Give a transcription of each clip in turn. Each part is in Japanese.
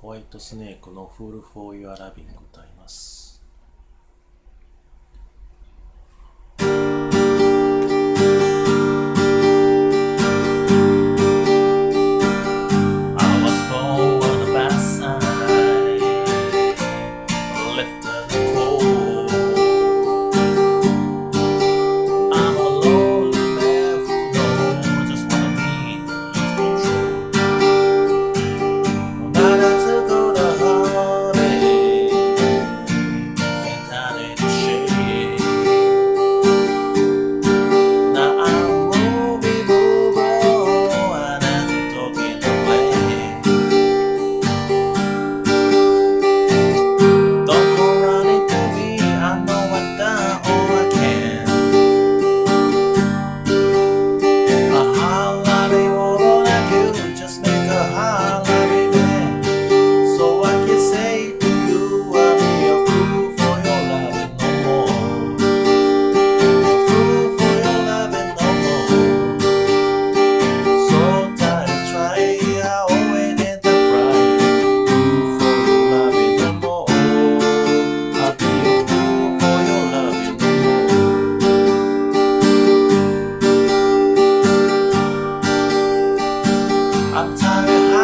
ホワイトスネークのフールフォーユアラビンでございます。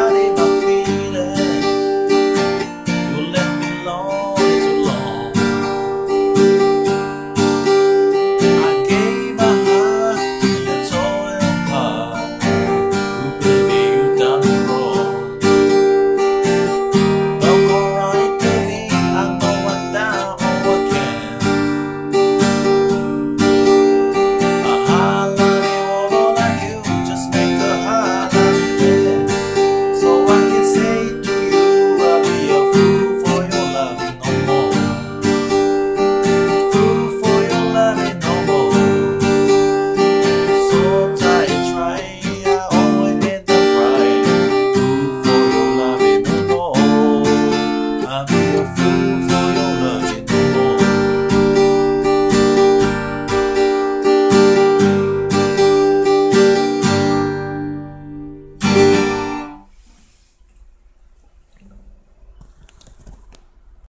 body.